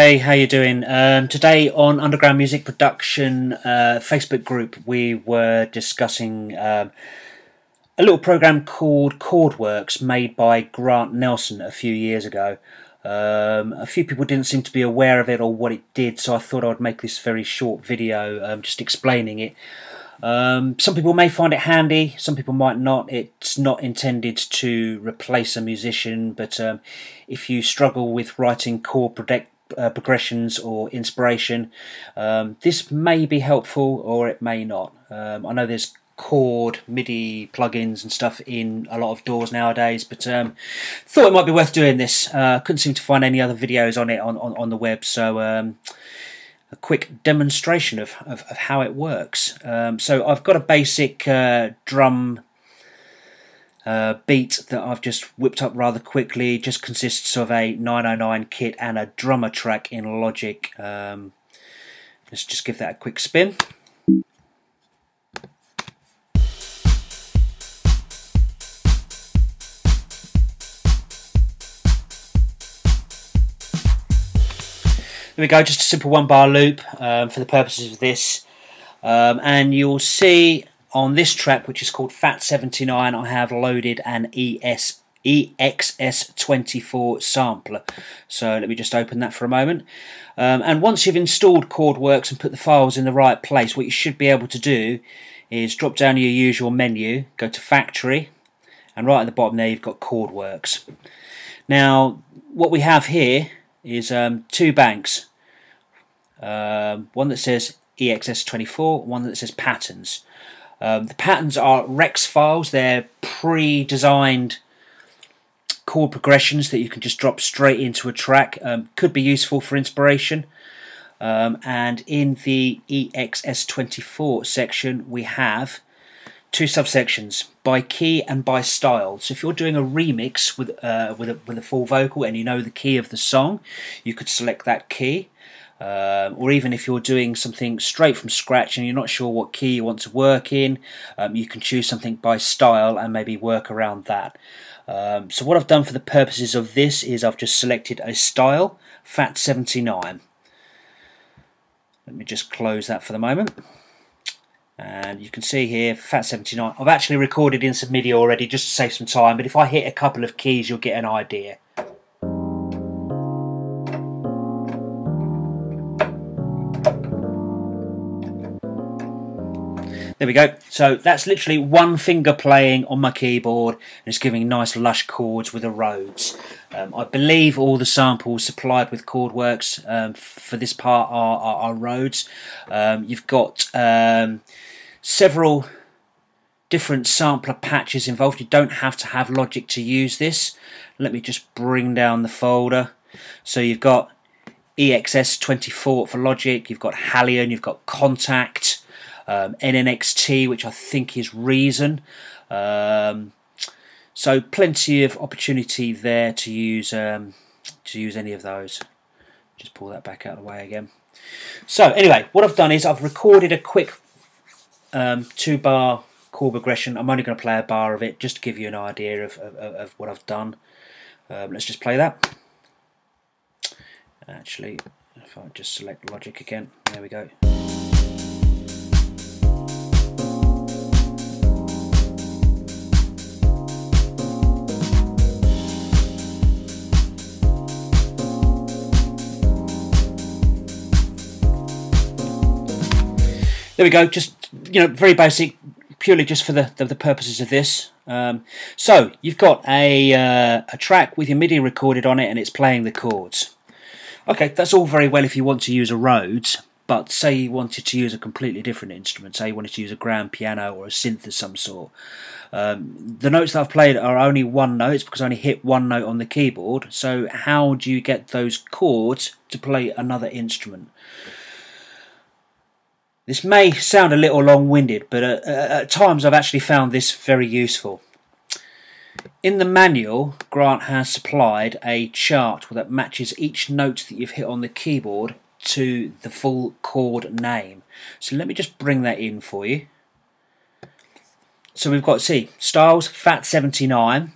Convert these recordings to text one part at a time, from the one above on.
Hey, how you doing? Um, today on Underground Music Production uh, Facebook group, we were discussing um, a little program called Chordworx, made by Grant Nelson a few years ago. Um, a few people didn't seem to be aware of it or what it did, so I thought I would make this very short video um, just explaining it. Um, some people may find it handy, some people might not. It's not intended to replace a musician, but um, if you struggle with writing chord protect, uh, progressions or inspiration, um, this may be helpful or it may not. Um, I know there's chord MIDI plugins and stuff in a lot of DAWs nowadays, but um, thought it might be worth doing this. Uh, couldn't seem to find any other videos on it on, on, on the web, so um, a quick demonstration of, of, of how it works. Um, so I've got a basic uh, drum uh, beat that I've just whipped up rather quickly. just consists of a 909 kit and a drummer track in Logic. Um, let's just give that a quick spin. There we go, just a simple one bar loop um, for the purposes of this. Um, and you'll see on this track, which is called Fat 79, I have loaded an ES EXS24 sampler. So let me just open that for a moment. Um, and once you've installed Chordworx and put the files in the right place, what you should be able to do is drop down your usual menu, go to Factory, and right at the bottom there you've got Chordworx. Now, what we have here is um, two banks. Um, one that says EXS24, one that says patterns. Um, the patterns are Rex files, they're pre designed chord progressions that you can just drop straight into a track. Um, could be useful for inspiration. Um, and in the EXS24 section, we have two subsections by key and by style. So if you're doing a remix with uh, with a with a full vocal and you know the key of the song, you could select that key. Um, or even if you're doing something straight from scratch and you're not sure what key you want to work in, um, you can choose something by style and maybe work around that. Um, so what I've done for the purposes of this is I've just selected a style, FAT79. Let me just close that for the moment. And you can see here, FAT79, I've actually recorded in some MIDI already just to save some time, but if I hit a couple of keys you'll get an idea. There we go. So that's literally one finger playing on my keyboard and it's giving nice lush chords with the Rhodes. Um, I believe all the samples supplied with Chordworx um, for this part are, are, are Rhodes. Um, you've got um, several different sampler patches involved. You don't have to have Logic to use this. Let me just bring down the folder. So you've got EXS24 for Logic, you've got Halion, you've got Kontakt, um, NNXT, which I think is Reason. Um, so plenty of opportunity there to use um, to use any of those. Just pull that back out of the way again. So anyway, what I've done is I've recorded a quick um, two bar chord progression. I'm only going to play a bar of it just to give you an idea of, of, of what I've done. Um, let's just play that. Actually, if I just select Logic again, there we go. There we go. Just you know, very basic, purely just for the the, the purposes of this. Um, so you've got a uh, a track with your MIDI recorded on it, and it's playing the chords. Okay, that's all very well if you want to use a Rhodes, but say you wanted to use a completely different instrument, say you wanted to use a grand piano or a synth of some sort. Um, the notes that I've played are only one note because I only hit one note on the keyboard. So how do you get those chords to play another instrument? This may sound a little long-winded, but at, at times I've actually found this very useful. In the manual, Grant has supplied a chart that matches each note that you've hit on the keyboard to the full chord name. So let me just bring that in for you. So we've got, see, styles, FAT79.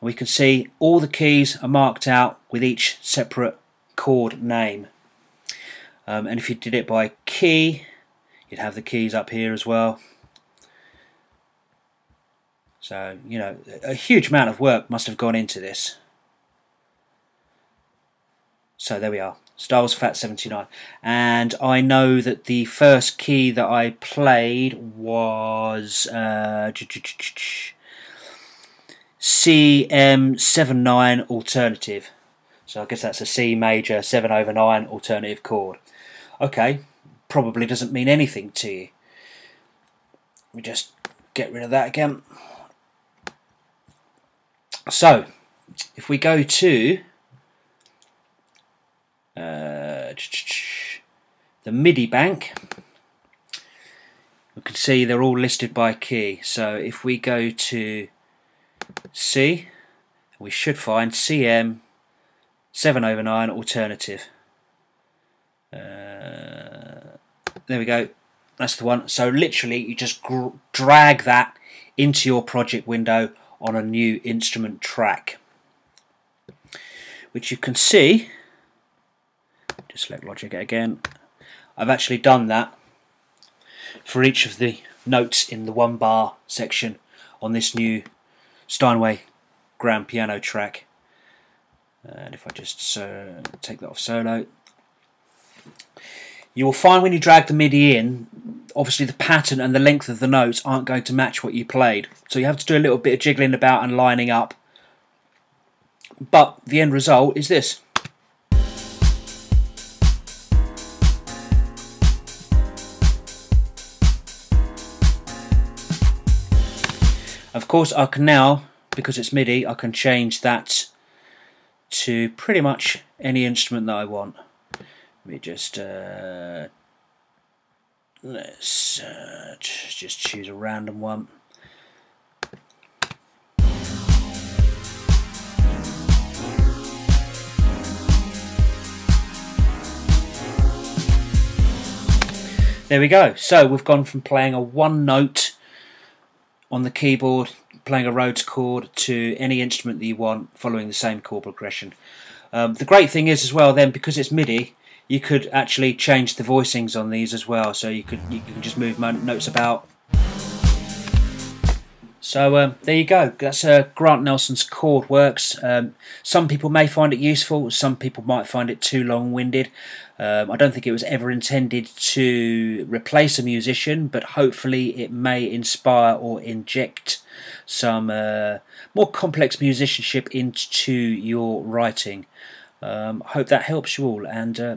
We can see all the keys are marked out with each separate chord name. Um, and if you did it by key, you'd have the keys up here as well. So, you know, a huge amount of work must have gone into this. So there we are, Styles Fat 79. And I know that the first key that I played was uh, CM79 alternative. So I guess that's a C major 7 over 9 alternative chord. Okay, probably doesn't mean anything to you. We just get rid of that again. So, if we go to uh, the MIDI bank, we can see they're all listed by key. So if we go to C, we should find CM 7 over 9 alternative. Uh, there we go. That's the one. So literally, you just drag that into your project window on a new instrument track, which you can see. Just select Logic again. I've actually done that for each of the notes in the one bar section on this new Steinway grand piano track. And if I just uh, take that off solo, you will find when you drag the MIDI in, obviously the pattern and the length of the notes aren't going to match what you played. So you have to do a little bit of jiggling about and lining up. But the end result is this. Of course I can now, because it's MIDI, I can change that to pretty much any instrument that I want. Me just uh, let's uh, just choose a random one. There we go. So we've gone from playing a one note on the keyboard, playing a Rhodes chord, to any instrument that you want, following the same chord progression. Um, the great thing is as well then, because it's MIDI, you could actually change the voicings on these as well. So you could you can just move notes about. So um, there you go. That's uh, Grant Nelson's Chordworx. Um, some people may find it useful. Some people might find it too long-winded. Um, I don't think it was ever intended to replace a musician, but hopefully it may inspire or inject some uh, more complex musicianship into your writing. Um, hope that helps you all, and uh,